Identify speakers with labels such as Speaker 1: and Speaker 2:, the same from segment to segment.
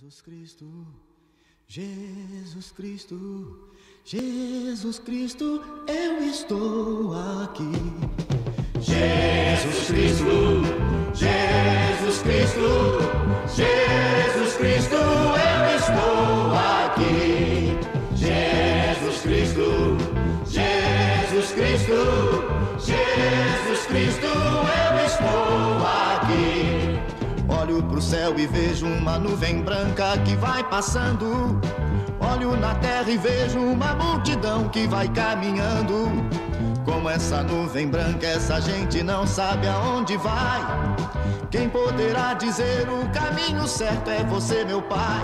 Speaker 1: Jesus Cristo, Jesus Cristo, Jesus Cristo, eu estou aqui. Jesus Cristo, Jesus Cristo, céu e vejo uma nuvem branca que vai passando. Olho na terra e vejo uma multidão que vai caminhando. Como essa nuvem branca, essa gente não sabe aonde vai. Quem poderá dizer o caminho certo é você, meu Pai.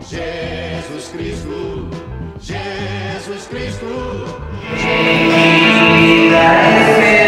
Speaker 1: Jesus Cristo, Jesus Cristo.
Speaker 2: Em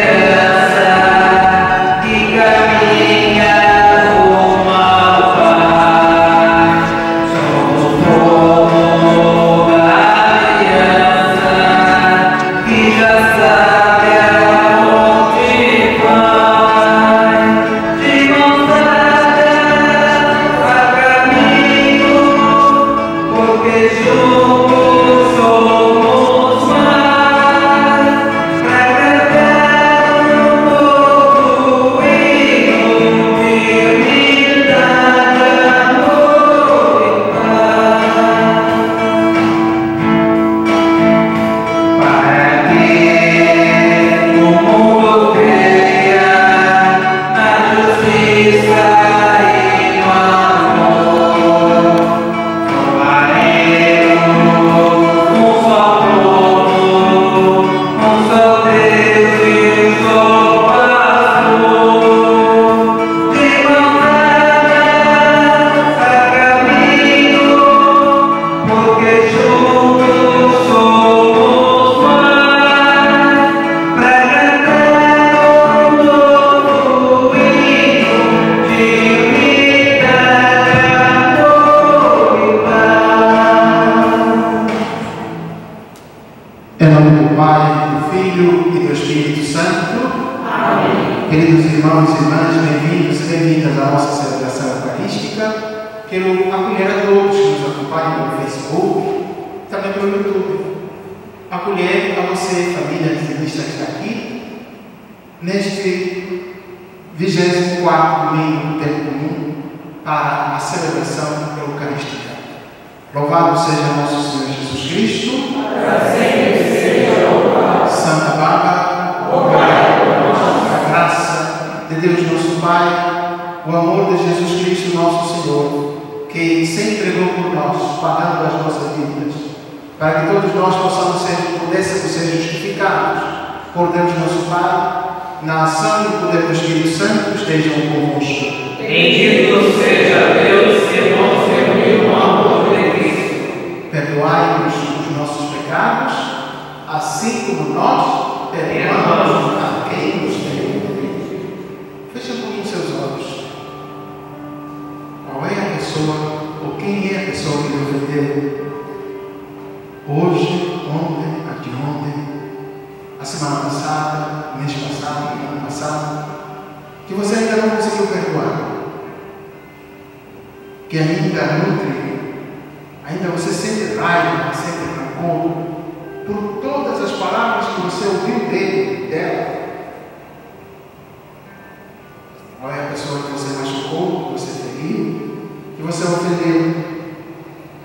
Speaker 2: que você ofendeu?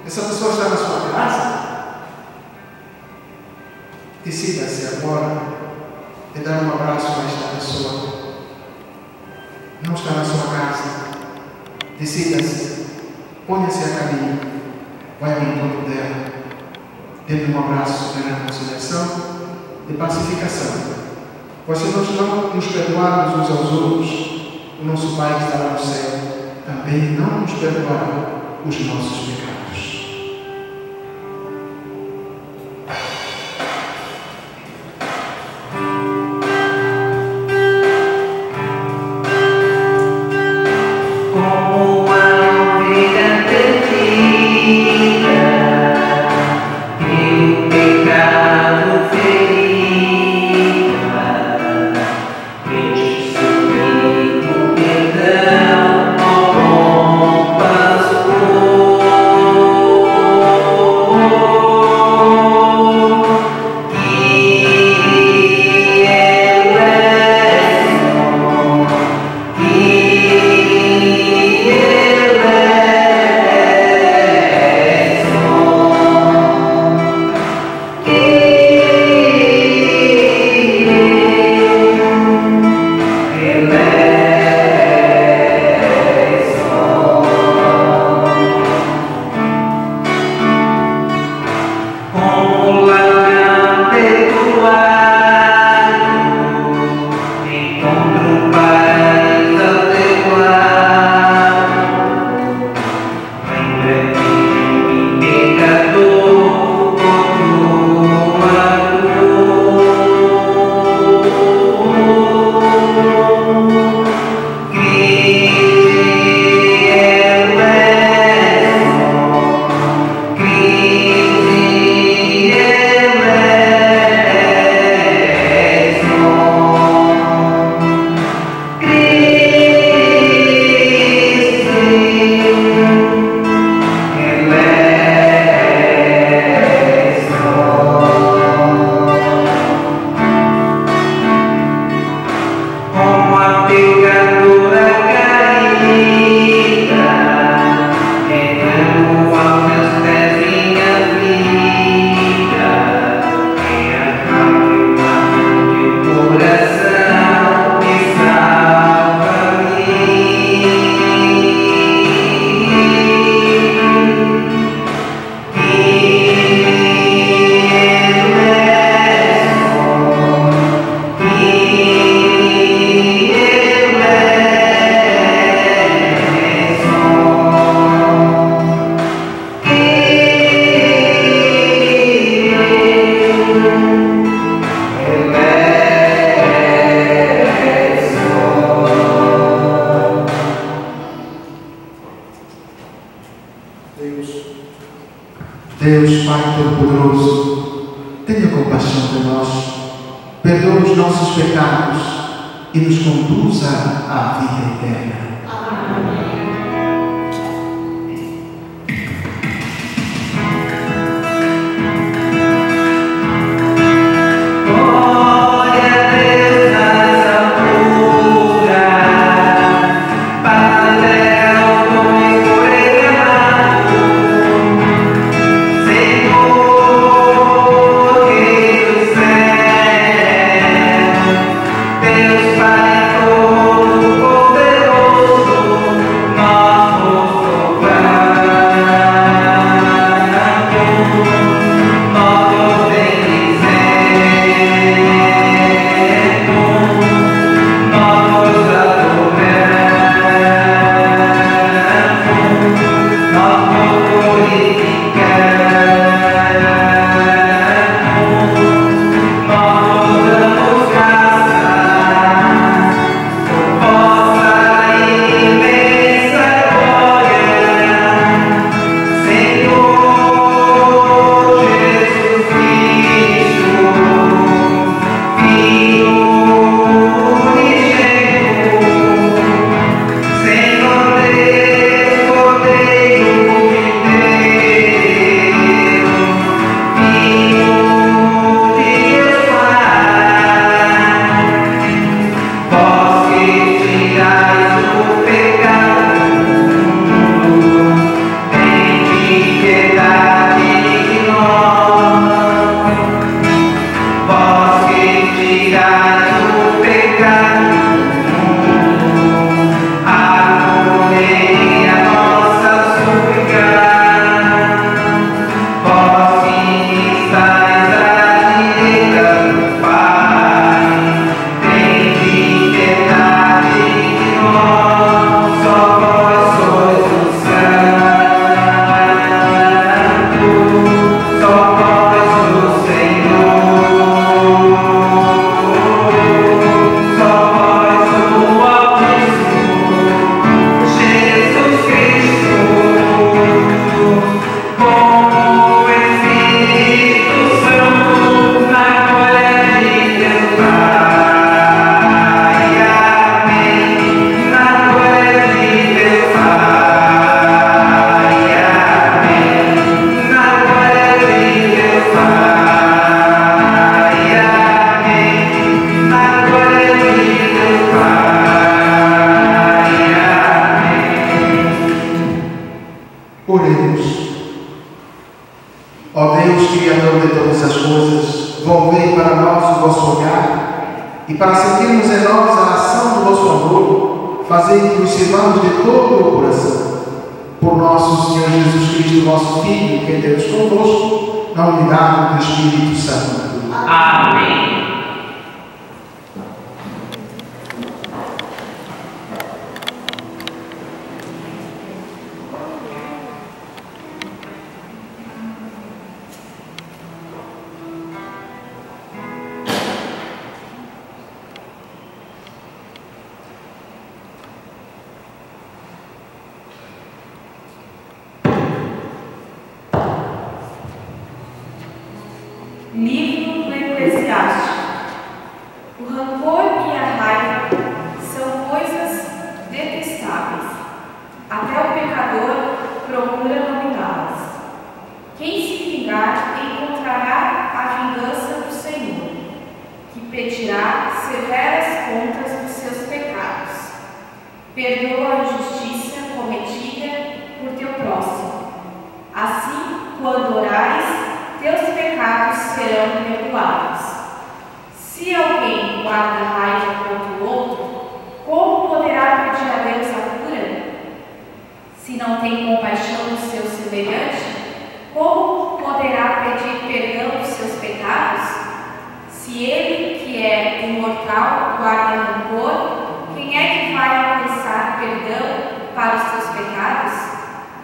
Speaker 2: Essa pessoa está na sua casa? Decida-se agora de dar um abraço a esta pessoa. Não está na sua casa. Decida-se. Ponha-se a caminho vai ao encontro dela, dê-lhe um abraço de reconciliação, de pacificação. Pois se nós não nos perdoarmos uns aos outros, o nosso Pai lá no céu também não nos perdoará os nossos pecados.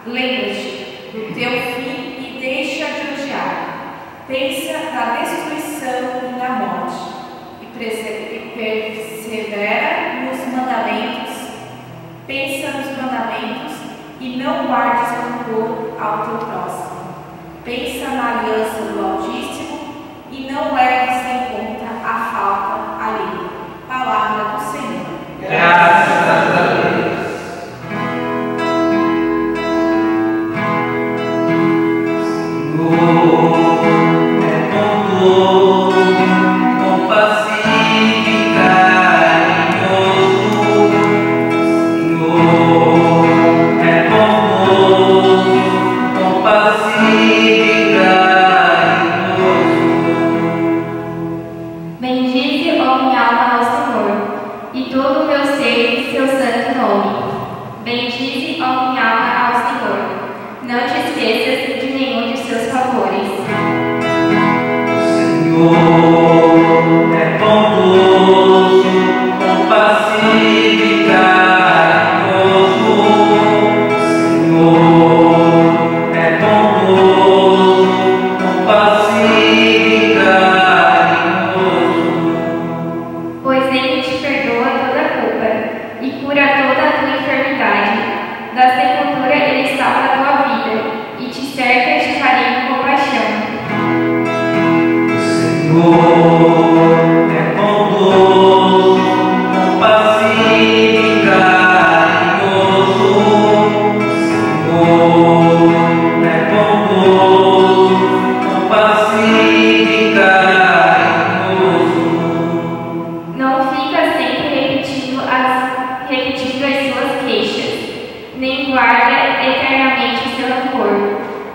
Speaker 3: Lembra-te do teu fim e deixa de odiar. Pensa na destruição e na morte e persevera nos mandamentos. Pensa nos mandamentos e não guardes rancor ao teu próximo. Pensa na aliança do Altíssimo e não
Speaker 4: é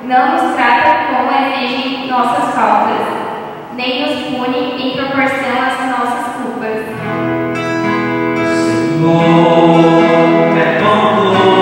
Speaker 5: não nos trata como exigem nossas faltas, nem nos pune em proporção às nossas culpas.
Speaker 4: Senhor, é
Speaker 2: tão bom.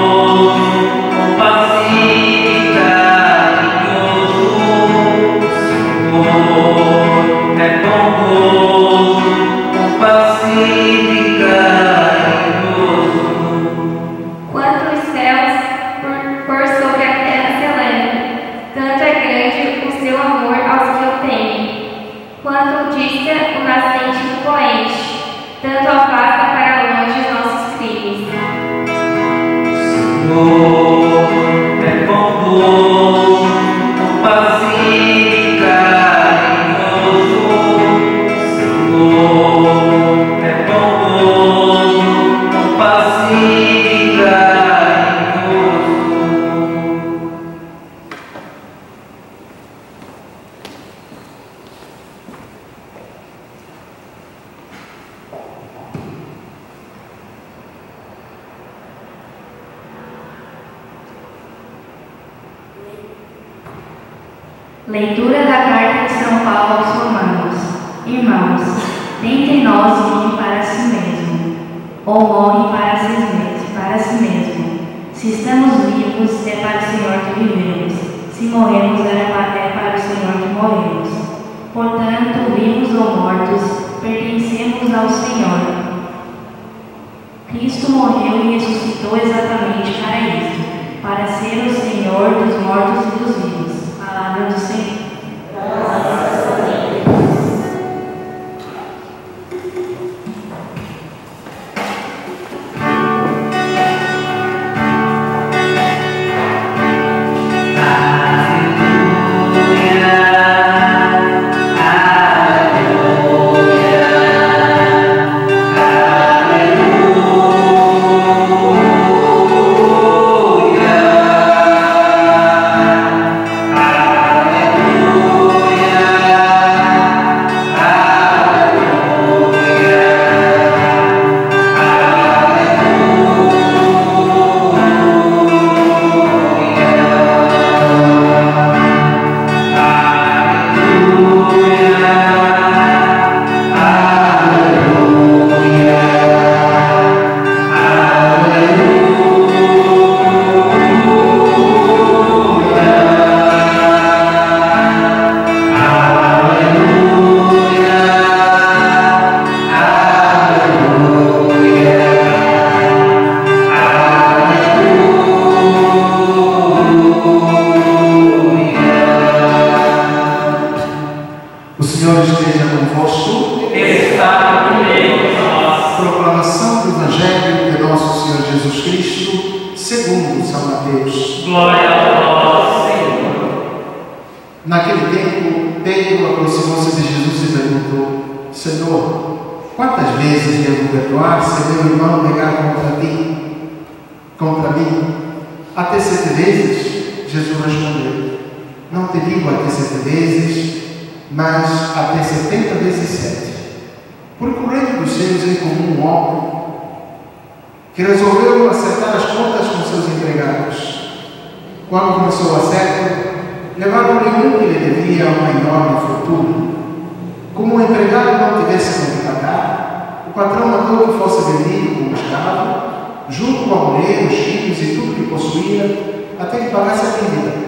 Speaker 2: Até que pagasse a dívida.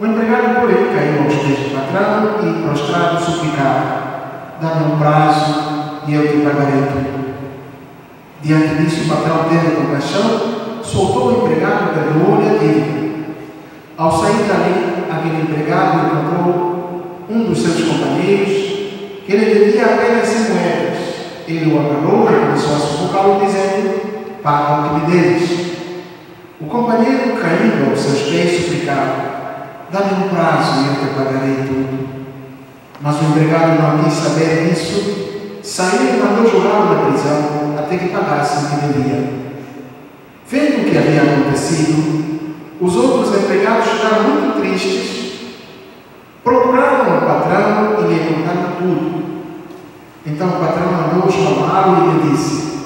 Speaker 2: O empregado, porém, caiu aos pés do patrão e, prostrado, suplicava: Dá-me um prazo e eu te pagarei tudo. Diante disso, o patrão teve compaixão, soltou o empregado e perdoou-lhe a dívida. Ao sair dali, aquele empregado encontrou um dos seus companheiros que lhe devia apenas 100 moedas. Ele o agarrou e começou a sufocá-lo, dizendo: Paga o que me deves. O companheiro, caindo aos seus pés, suplicava: Dá-me um prazo e eu te pagarei tudo. Mas o empregado não quis saber disso, saiu e mandou jogá-lo na prisão até que pagasse o que devia. Vendo o que havia acontecido, os outros empregados ficaram muito tristes, procuraram o patrão e lhe contaram tudo. Então o patrão mandou chamá-lo e lhe disse: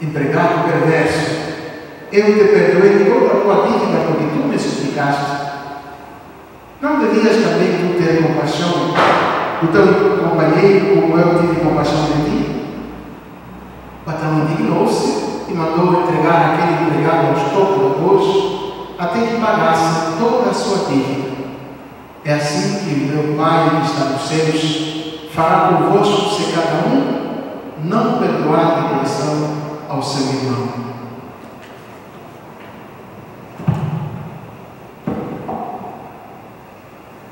Speaker 2: Empregado perverso, eu te perdoei toda a tua dívida porque tu me suplicaste. Não devias também tu ter compaixão do teu companheiro como eu tive compaixão de ti? O patrão indignou-se e mandou entregar aquele empregado aos procuradores até que pagasse toda a sua dívida. É assim que o meu Pai que está nos céus fará convosco se cada um não perdoar de coração ao seu irmão.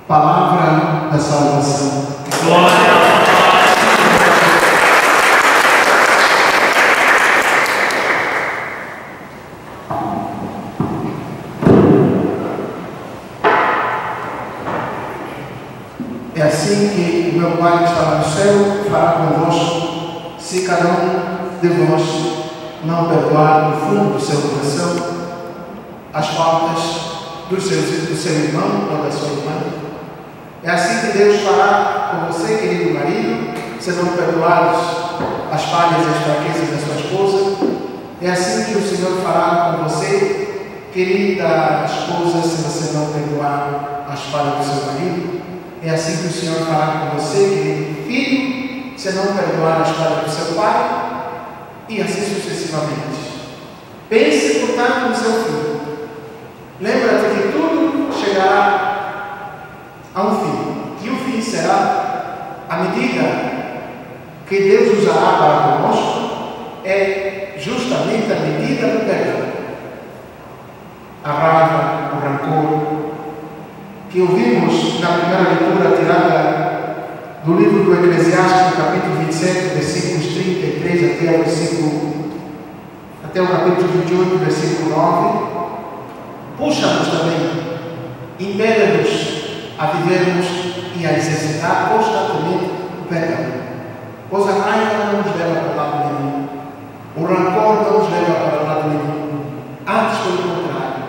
Speaker 2: Palavra da salvação.
Speaker 4: Glória a
Speaker 2: É assim que o meu Pai que está no céu fará convosco, se cada um de vós não perdoar no fundo do seu coração as faltas do seu, do seu irmão ou da sua irmã. É assim que Deus fará com você, querido marido, se não perdoares as falhas e as fraquezas da sua esposa. É assim que o Senhor fará com você, querida esposa, se você não perdoar as falhas do seu marido. É assim que o Senhor fará com você, querido filho, se não perdoar as falhas do seu pai, e assim sucessivamente. Pense, portanto, no seu filho. Lembra-te que tudo chegará a um fim. E o fim será a medida que Deus usará para conosco é justamente a medida do perdão. A raiva, o rancor, que ouvimos na primeira leitura tirada do livro do Eclesiastes, capítulo 27, versículos 33 até o versículo até o capítulo 28, versículo 9, puxa-nos também, impele-nos a vivermos e a exercitar constantemente o perdão. Pois a raiva não nos leva para lado nenhum, o rancor não nos leva para lado nenhum, antes pelo contrário,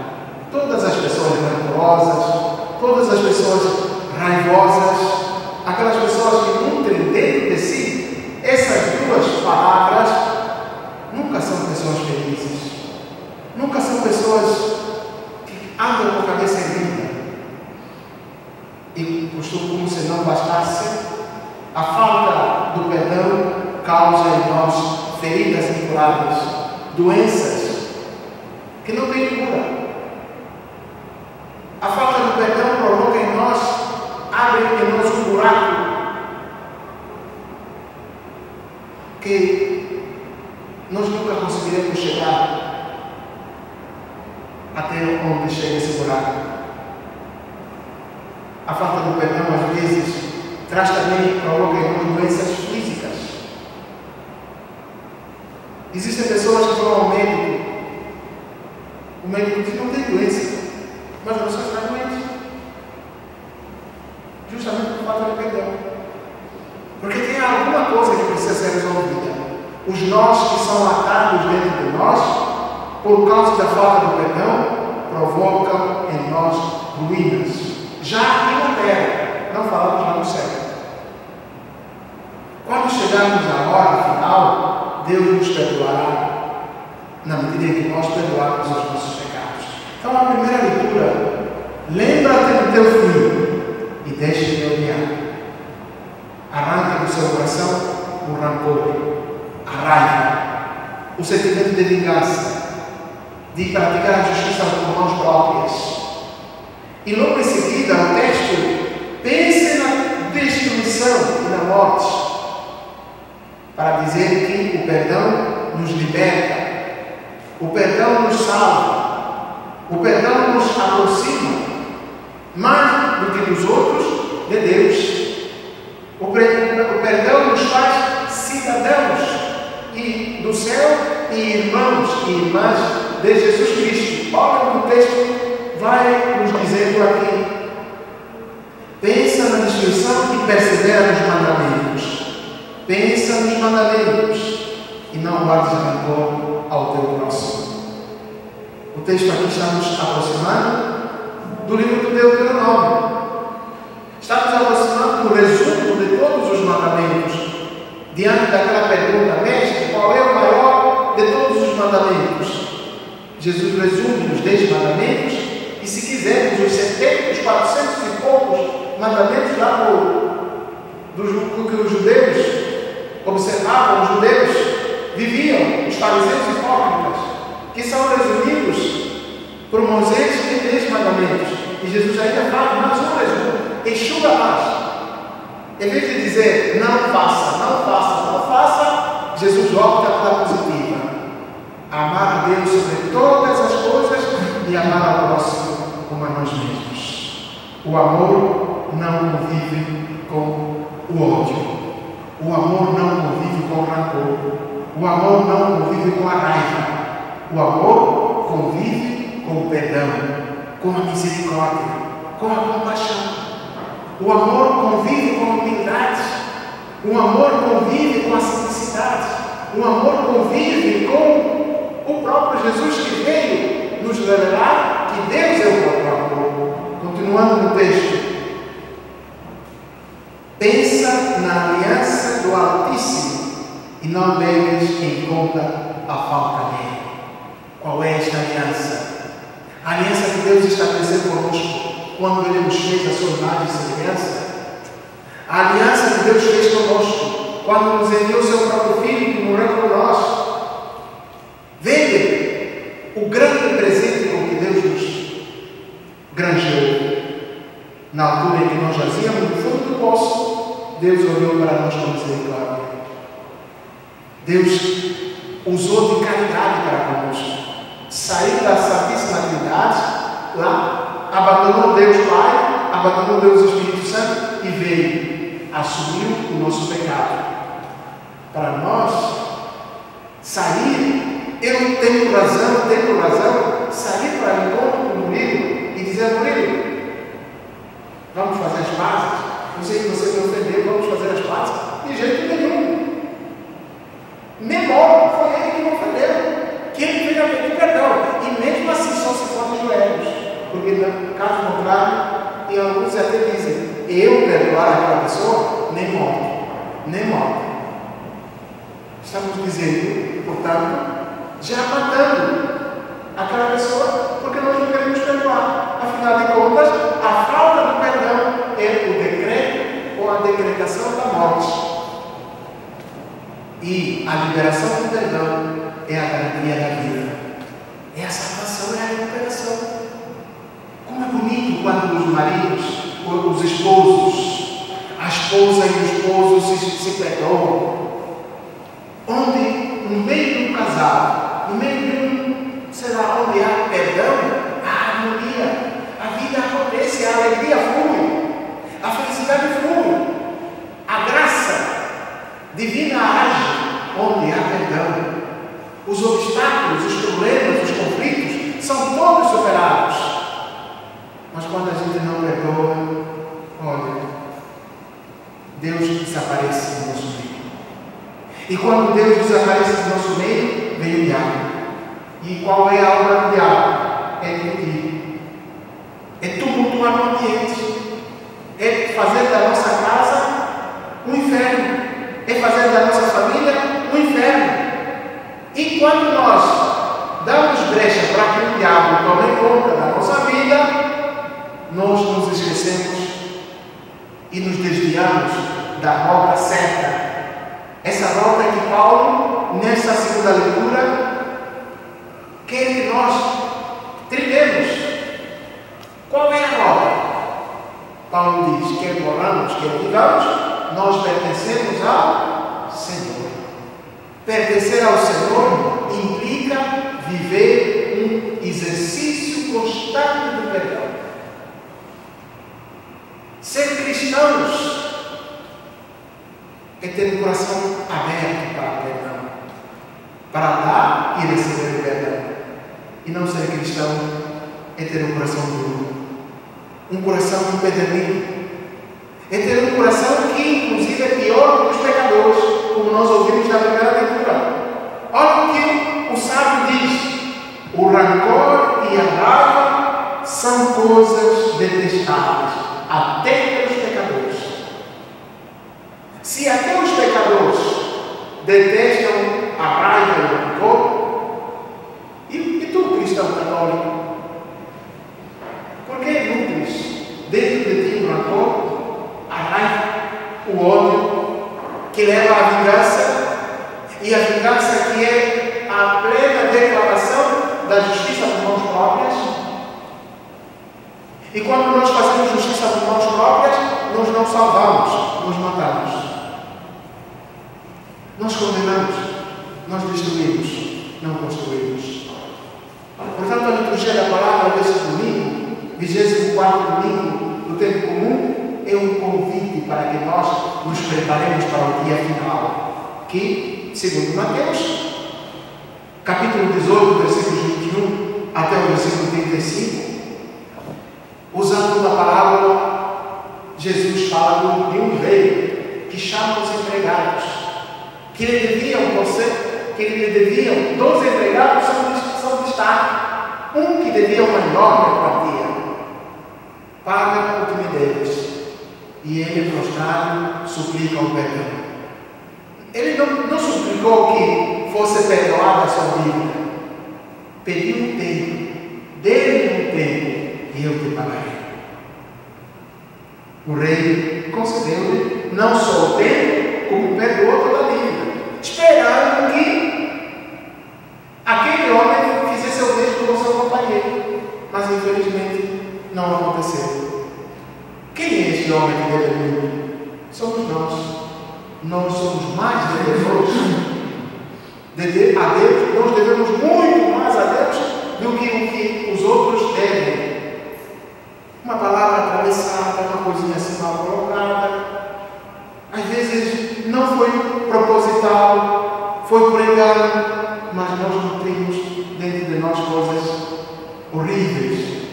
Speaker 2: todas as pessoas rancorosas, todas as pessoas raivosas, aquelas pessoas que nutrem dentro de si essas duas palavras, nunca são pessoas felizes, nunca são pessoas que andam com a cabeça erguida. E como se não bastasse, a falta do perdão causa em nós feridas incuradas, doenças que não têm cura. A falta do perdão provoca em nós, abre em nós um buraco que nós nunca conseguiremos chegar até onde chega esse buraco. A falta do perdão, às vezes, traz também, provoca em doenças físicas. Existem pessoas que vão ao médico. O médico diz que não tem doença, mas a pessoa está doente. Justamente por falta de perdão. Porque tem alguma coisa que precisa ser resolvida. Os nós que são atados dentro de nós, por causa da falta do perdão, provocam em nós ruínas. Já aqui na terra, não falamos lá no céu. Quando chegarmos à hora final, Deus nos perdoará na medida em que nós perdoarmos os nossos pecados. Então, a primeira leitura, lembra-te do teu filho e deixe-te odiar. Arranca do seu coração o rancor, a raiva, o sentimento de vingança, de praticar a justiça por mãos próprias. E logo em seguida, o texto pense na destruição e na morte, para dizer que o perdão nos liberta, o perdão nos salva, o perdão nos aproxima, mais do que dos outros, de Deus. O perdão nos faz cidadãos e do céu e irmãos e irmãs de Jesus Cristo. Olha o texto vai nos dizendo aqui. Pensa na destruição e persevera nos mandamentos. Pensa nos mandamentos e não guardes rancor ao teu próximo. O texto aqui está nos aproximando do livro do Deuteronômio. Está nos aproximando do resumo de todos os mandamentos. Diante daquela pergunta, mestre, qual é o maior de todos os mandamentos? Jesus resume os 10 mandamentos e, se quisermos, os 70, os 400 e poucos mandamentos lá do, do, que os judeus observavam, os judeus viviam, os fariseus hipócritas, que são resumidos por Moisés em 10 mandamentos. E Jesus ainda fala mais um resumo, enxuga mais. Em vez de dizer não faça, não faça, não faça, Jesus opta pela positiva. Amar a Deus sobre todas as coisas e amar ao próximo como a nós mesmos. O amor não convive com o ódio. O amor não convive com o rancor. O amor não convive com a raiva. O amor convive com o perdão, com a misericórdia, com a compaixão. O amor convive com a humildade. O amor convive com a simplicidade. O amor convive com o próprio Jesus que veio nos revelar que Deus é o próprio amor. Continuando no texto. Pensa na aliança do Altíssimo e não leves em conta a falta dele. Qual é esta aliança? A aliança que Deus estabeleceu conosco quando Ele nos fez a sua imagem e semelhança. A aliança que Deus fez conosco quando nos enviou o seu próprio Filho que morreu por nós. Veja o grande presente com que Deus nos granjeou. Na altura em que nós jazíamos no fundo do poço, Deus olhou para nós com misericórdia. Deus usou de caridade para conosco. Saiu da Santíssima Trindade, lá, abandonou Deus Pai, abandonou Deus Espírito Santo e veio, assumiu o nosso pecado. Para nós sair, eu tenho razão, tenho razão, sair para encontro o Murilo Tem jeito moramos, quer vivamos, nós pertencemos ao Senhor. Pertencer ao Senhor implica viver um exercício constante do perdão. Ser cristãos é ter um coração aberto para o perdão, para dar e receber o perdão. E não ser cristão é ter um coração duro, um coração empedernido, é ter um coração que, inclusive, é pior que os pecadores, como nós ouvimos na primeira leitura. Olha o que o sábio diz: o rancor e a raiva são coisas detestáveis, até pelos pecadores. Se até os pecadores detestam a raiva e o rancor, e, e tu, cristão católico, por que nutres dentro de ti o rancor, a raiva, o ódio, que leva à vingança, e a vingança que é a plena declaração da justiça por mãos próprias? E quando nós fazemos justiça por mãos próprias, nós não salvamos, nós matamos. Nós condenamos, nós destruímos, não construímos. Portanto, a liturgia da palavra deste domingo, 24 domingo do tempo comum, é um convite para que nós nos preparemos para o dia final, que, segundo Mateus, capítulo 18, versículos 21 até o versículo 35, usando uma parábola, Jesus fala de um rei que chama os empregados, que lhe deviam, você, que lhe deviam, dois empregados são, são destaque, um que devia uma enorme quantia, paga o que me deves, e ele prostrado suplica o perdão. Ele não, não suplicou que fosse perdoada a sua dívida, pediu um tempo, dê-me um tempo e eu te pagarei. O rei concedeu-lhe não só o tempo, como perdoou toda a dívida, esperando que aquele homem fizesse o mesmo com o seu companheiro. Mas infelizmente não aconteceu. Quem é este que deve muito? Somos nós. Nós somos mais devedores de a Deus. Nós devemos muito mais a Deus do que o que os outros devem. Uma palavra atravessada, uma coisinha assim mal colocada. Às vezes não foi proposital, foi por engano, mas nós nutrimos dentro de nós coisas horríveis,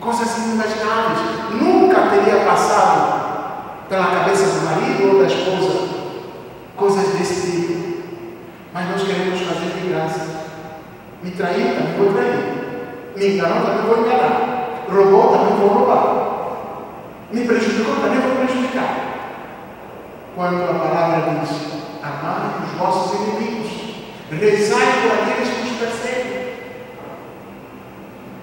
Speaker 2: coisas inimagináveis. Nunca teria passado pela cabeça do marido ou da esposa coisas desse tipo. Mas nós queremos fazer de graça. Me traiu, também vou trair. Me enganou, também vou enganar. Roubou, também vou roubar. Me prejudicou, também vou prejudicar. Quando a palavra diz: amai os vossos inimigos, rezai por aqueles que os perseguem.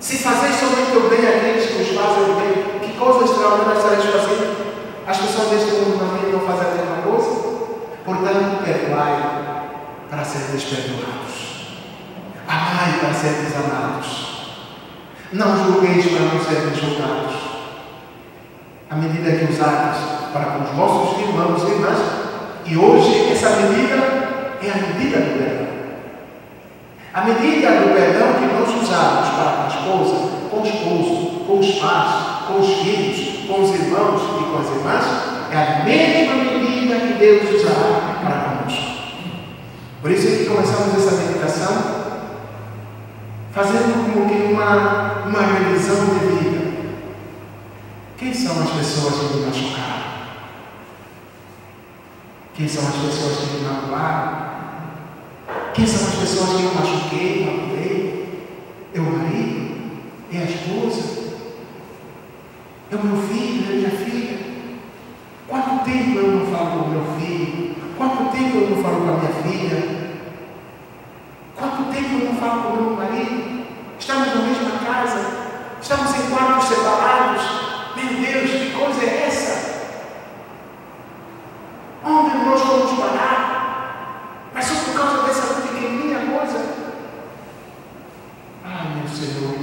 Speaker 2: Se fazeis somente o bem àqueles que os fazem o bem, que coisa extraordinária estareis fazendo? As pessoas deste mundo não fazem a mesma coisa? Portanto, perdoai para serem perdoados. Amai para serem amados. Não julgueis para não serem julgados. À medida que usardes para com os vossos irmãos e irmãs, e hoje essa medida é a medida do perdão. A medida do perdão que nós usamos para com a esposa, com o esposo, com os pais, com os filhos, com os irmãos e com as irmãs, é a mesma medida que Deus usará para conosco. Por isso é que começamos essa meditação fazendo como que uma, uma revisão de vida. Quem são as pessoas que me machucaram? Quem são as pessoas que me magoaram? Quem são as pessoas que eu machuquei, magoei? O marido? É a esposa? É o meu filho? É a minha filha? Quanto tempo eu não falo com o meu filho? Quanto tempo eu não falo com a minha filha? Quanto tempo eu não falo com o meu marido? Estamos na mesma casa? Estamos em quartos separados? Meu Deus, que coisa é essa? Onde nós vamos parar? Mas só por causa dessa pequenininha coisa? Ai, meu Senhor,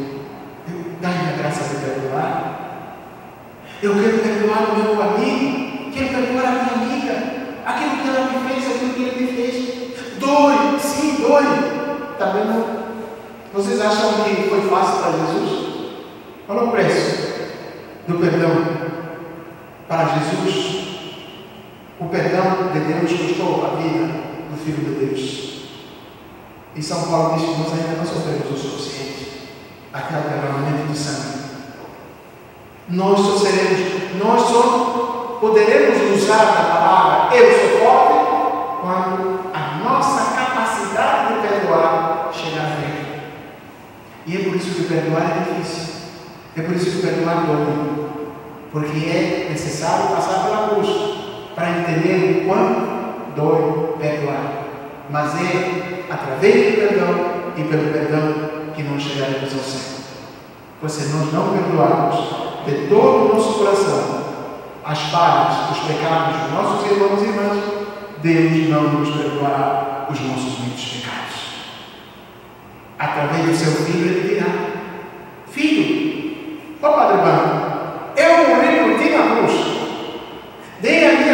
Speaker 2: dá-me a graça de perdoar. Eu quero perdoar o meu amigo, quero perdoar a minha amiga, aquilo que ela me fez, aquilo que ele me fez. Dói, sim, dói. Também não. Vocês acham que foi fácil para Jesus? É o preço do perdão para Jesus? O perdão de Deus custou a vida do Filho de Deus. E São Paulo diz que nós ainda não sofremos o suficiente aquele derramamento de sangue. Nós só seremos, nós só poderemos usar a palavra eu sou forte quando a nossa capacidade de perdoar chegar a ele. E é por isso que perdoar é difícil. É por isso que perdoar dói. Porque é necessário passar pela cruz para entender o quanto dói perdoar. Mas é através do perdão e pelo perdão que nós chegaremos ao céu. Pois se nós não perdoarmos de todo o nosso coração as falhas, os pecados dos nossos irmãos e irmãs, Deus não nos perdoará os nossos muitos pecados. Através do seu filho, ele dirá: Filho, ó Padre Branco, eu morri por ti na cruz, dei a minha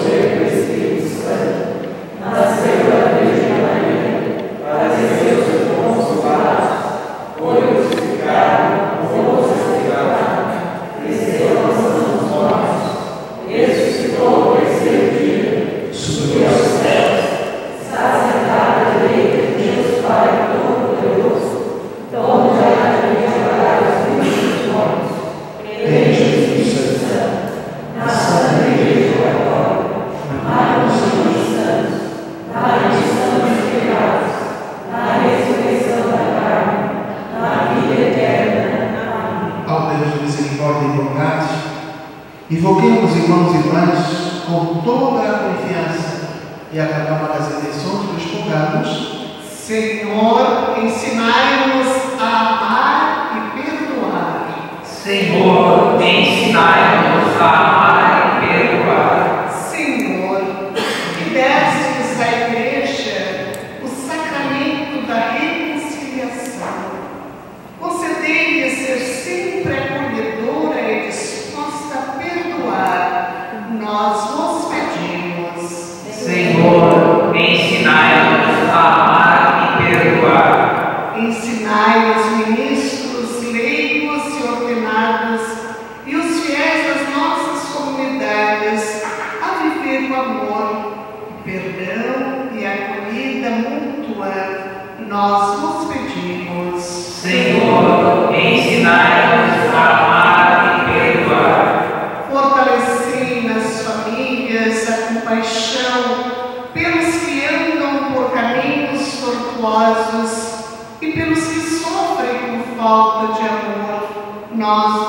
Speaker 6: paixão pelos que andam por caminhos tortuosos e pelos que sofrem por falta de amor. Nós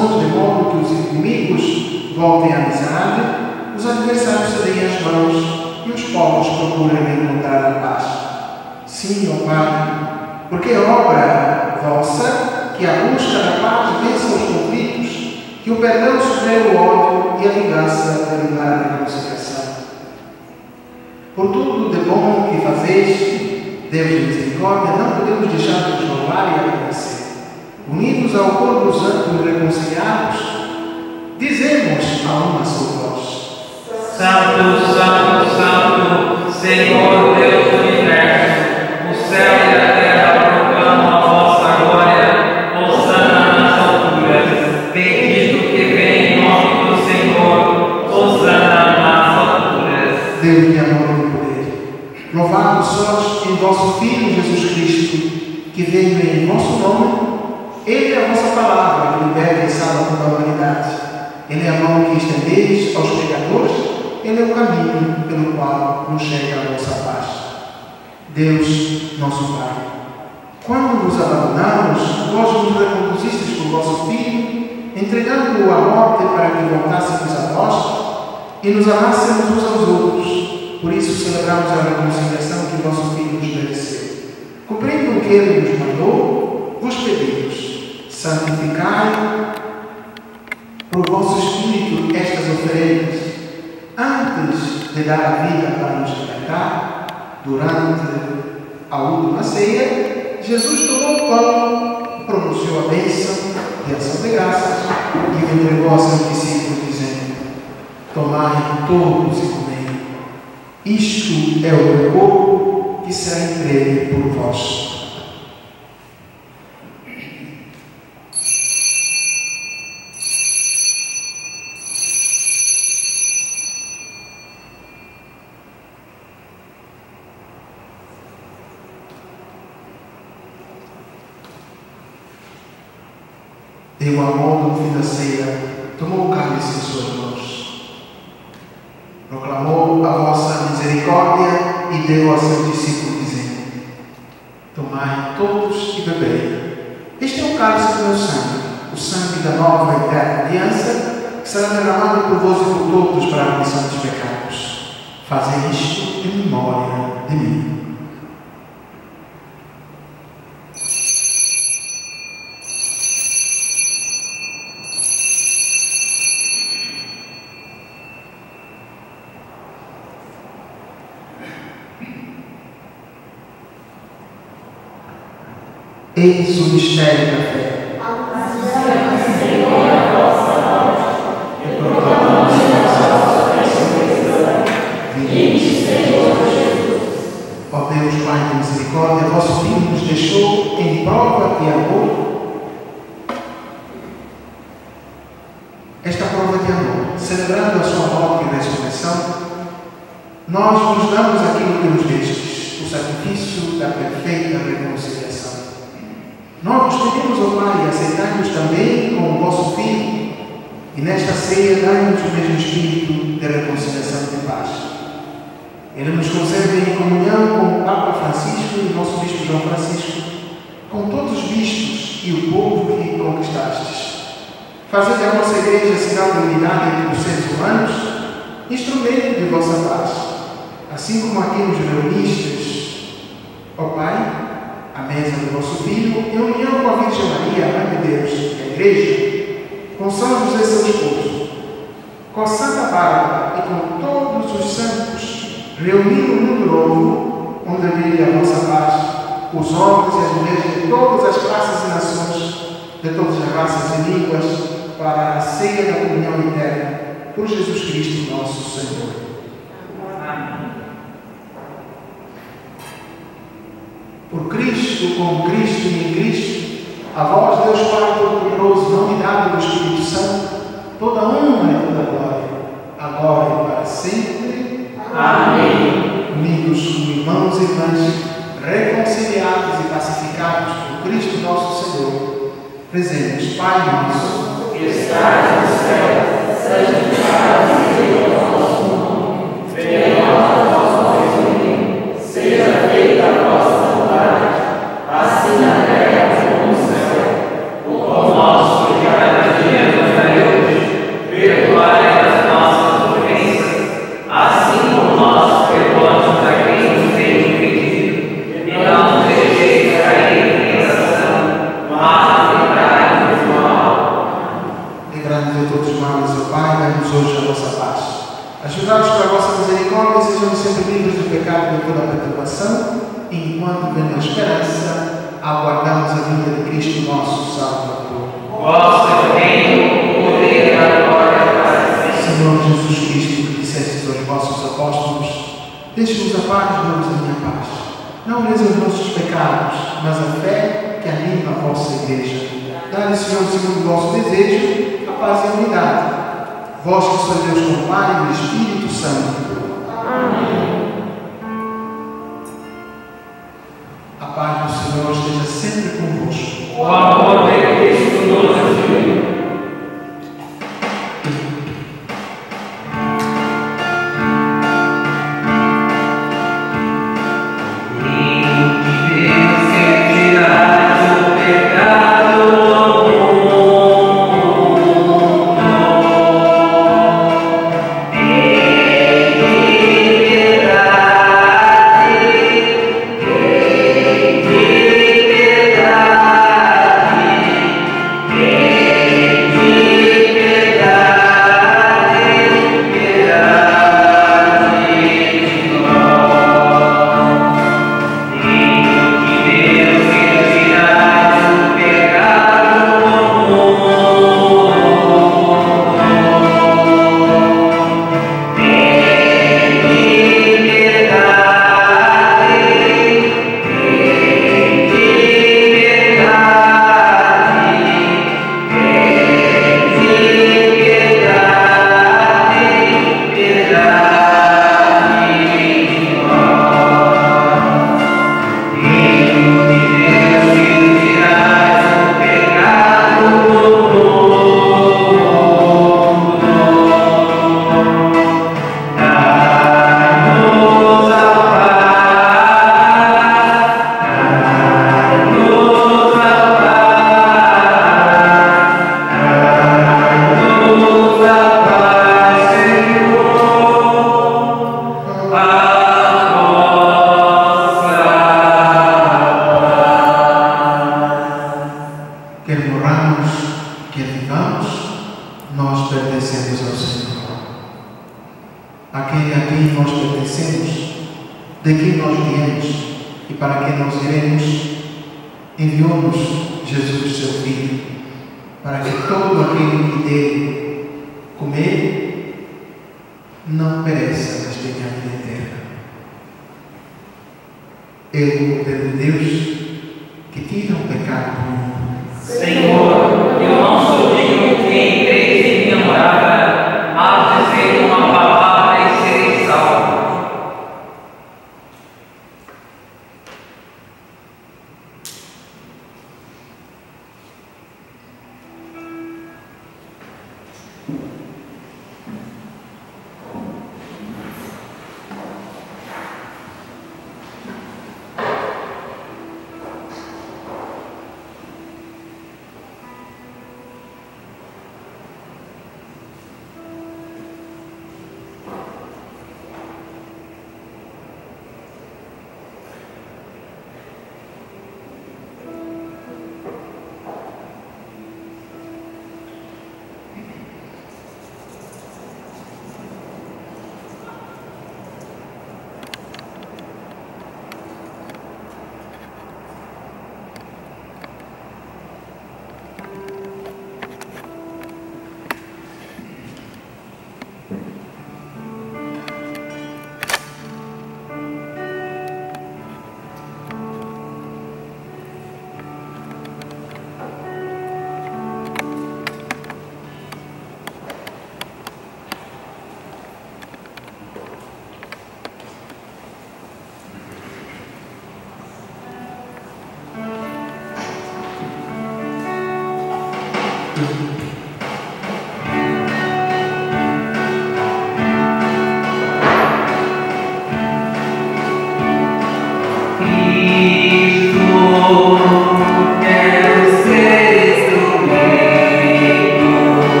Speaker 2: os corações, de modo que os inimigos voltem à amizade, os adversários se deem as mãos e os povos procurem encontrar a paz. Sim, ó Pai, porque é obra vossa que a busca da paz vença os conflitos, que o perdão supere o ódio e a vingança derivar a reconciliação. Por tudo de bom que fazeis, Deus de misericórdia, não podemos deixar de louvar e agradecer. Unidos ao corpo dos santos reconciliados, dizemos a uma só voz.
Speaker 4: Santo, Santo, Santo, Senhor Deus do universo, o céu e a terra proclamam a vossa glória, Hosana nas alturas. Bendito que vem em nome do Senhor, Hosana nas alturas.
Speaker 2: Deus de amor e poder. Louvado sois em vosso Filho Jesus Cristo, que veio em vosso nome. Ele é a vossa palavra que liberta e salva toda a humanidade. Ele é a mão que estendeis aos pecadores. Ele é o caminho pelo qual nos chega a vossa paz. Deus, nosso Pai, quando nos abandonamos, vós nos reconduzistes por vosso Filho, entregando-o à morte para que voltássemos a vós e nos amássemos uns aos outros. Por isso celebramos a reconciliação que vosso Filho nos mereceu. Cumprindo o que ele nos mandou, vos pedimos, santificai por vosso Espírito estas oferendas, antes de dar a vida para nos libertar, durante a última ceia, Jesus tomou o pão, pronunciou a bênção e ação de graças e entregou aos seus discípulos, dizendo: Tomai todos e comei. Isto é o meu corpo que será entregue por vós. Deu a mão no fim da ceia, tomou o cálice em suas mãos, proclamou a vossa misericórdia e deu a seus discípulos, dizendo: Tomai todos e bebei. Este é o cálice do meu sangue, o sangue da nova eterna aliança, que será derramado por vós e por todos para a remissão dos pecados. Fazei isto em memória de mim. e su discende nesta ceia dai-nos o mesmo espírito de reconciliação e de paz. Ele nos conserve em comunhão com o Papa Francisco e o nosso Bispo João Francisco, com todos os bispos e o povo que conquistastes. Fazei a nossa igreja sinal de unidade entre os seres humanos, instrumento de vossa paz, assim como aqui nos reunistes, ó Pai, à mesa do vosso Filho, em união com a Virgem Maria, Mãe de Deus, a Igreja, São José, a Santa Bárbara e com todos os santos, reunindo um mundo novo, onde vive a vossa paz, os homens e as mulheres de todas as classes e nações, de todas as raças e línguas, para a ceia da comunhão eterna, por Jesus Cristo nosso Senhor. Por Cristo, com Cristo e em Cristo, a vós, Deus Pai Todo-Poderoso, não unidade do Espírito Santo, toda honra e toda glória, agora e para sempre.
Speaker 4: Amém.
Speaker 2: Unidos como irmãos e irmãs, reconciliados e pacificados por Cristo nosso Senhor, rezemos, Pai nosso,
Speaker 4: Que estás no céu, santificado seja o vosso nome. Venha a nós
Speaker 2: pecado e de toda a perturbação, e enquanto vem a esperança, aguardamos a vinda de Cristo nosso Salvador.
Speaker 4: Vosso reino, o poder e a glória.
Speaker 2: Senhor Jesus Cristo, que dissestes aos vossos apóstolos, deixe-nos a paz, damos a minha paz. Não olheis os nossos pecados, mas a fé que anima a vossa igreja. Dá-lhe, Senhor, segundo o vosso desejo, a paz e a unidade. Vós que sois Deus com o Pai e o Espírito Santo. A Senhor esteja sempre convosco.
Speaker 4: O que
Speaker 2: dele comer não pereça, mas tenha a vida eterna. Ele, o poder de Deus,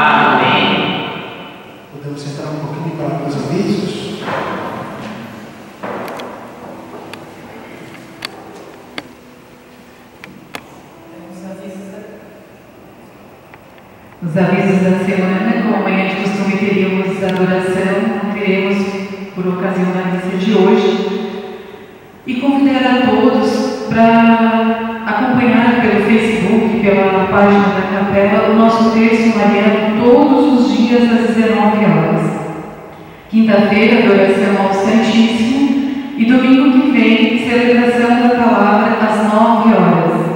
Speaker 4: Amém.
Speaker 2: Podemos sentar um pouquinho para os avisos?
Speaker 7: Os avisos da semana, como amanhã de costume teríamos adoração, teremos por ocasião da missa de hoje. E convidar a todos para acompanhar pelo Facebook, pela página capela, o nosso texto mariano todos os dias às 19 horas. Quinta-feira, adoração ao Santíssimo e domingo que vem, celebração da palavra às 9 horas.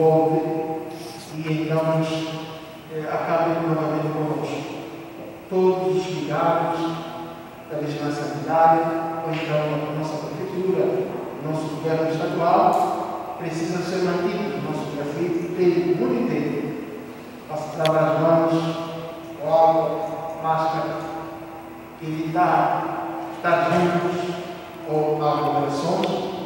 Speaker 2: Sul volte e nos eh, acabe novamente conosco. Todos ligados da vigilância sanitária, ou então a nossa prefeitura, o nosso governo estadual, precisam ser mantidos. O nosso prefeito tem o mundo inteiro, lavar as mãos, com álcool, máscara, evitar estar juntos ou aglomerações,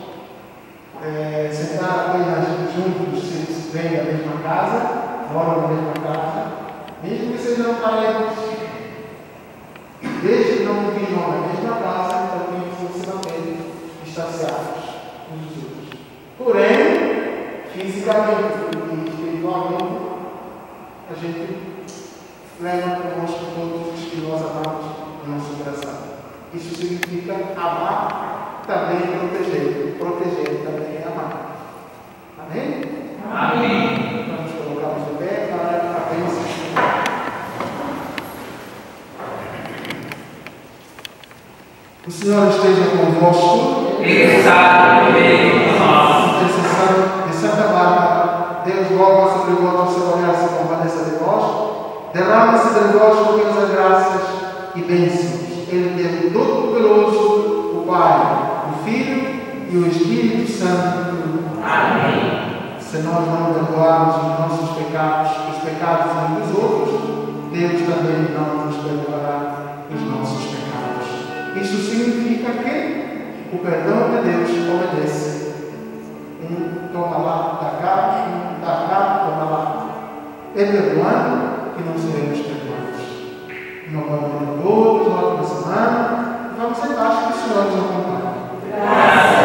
Speaker 2: é, sentar apenas juntos se vêm da mesma casa, moram na mesma casa, mesmo que sejam parentes, desde que não vivam na mesma casa, então que funcionamento distanciados uns dos outros. Porém, fisicamente e espiritualmente, a gente leva conosco todos os que nós amamos no nosso coração. Isso significa amar, também proteger. Proteger também é amar. Amém?
Speaker 4: Amém.
Speaker 2: Vamos colocar de pé para a bênção. O Senhor esteja convosco.
Speaker 4: Ele está no meio de nós.
Speaker 2: De Santa Bárbara, Deus roga sobre vós o seu olhar se compadeça de vós, derrama sobre vós todas as graças e bênçãos. Ele tem o Todo-Poderoso, o Pai, e o Espírito Santo.
Speaker 4: Amém.
Speaker 2: Se nós não perdoarmos os nossos pecados, os pecados uns dos outros, Deus também não nos perdoará os nossos pecados. Isso significa que o perdão de Deus obedece. Um toma lá, dá cá, um dá cá, toma lá. É perdoando que não seremos perdoados. Uma boa noite a todos, uma ótima semana. Vamos sentar, que o Senhor nos acompanhe.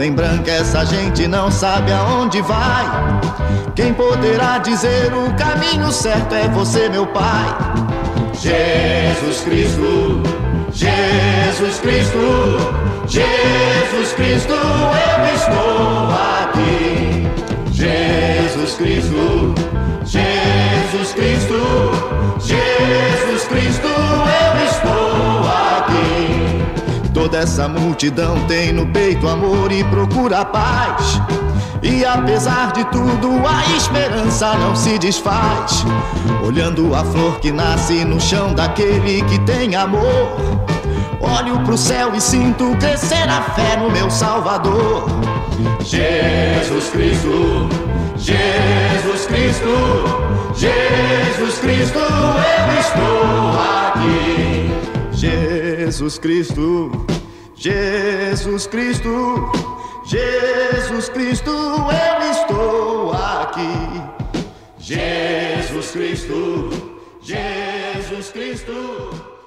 Speaker 1: Nuvem branca, essa gente não sabe aonde vai. Quem poderá dizer o caminho certo é você, meu Pai. Jesus Cristo, Jesus Cristo, Jesus Cristo, eu estou aqui. Jesus Cristo, Jesus Cristo, Jesus Cristo, essa multidão tem no peito amor e procura paz. E apesar de tudo, a esperança não se desfaz. Olhando a flor que nasce no chão daquele que tem amor. Olho pro céu e sinto crescer a fé no meu Salvador. Jesus Cristo, Jesus Cristo, Jesus Cristo, eu estou aqui. Jesus Cristo, Jesus Cristo, Jesus Cristo, eu estou aqui. Jesus Cristo, Jesus Cristo.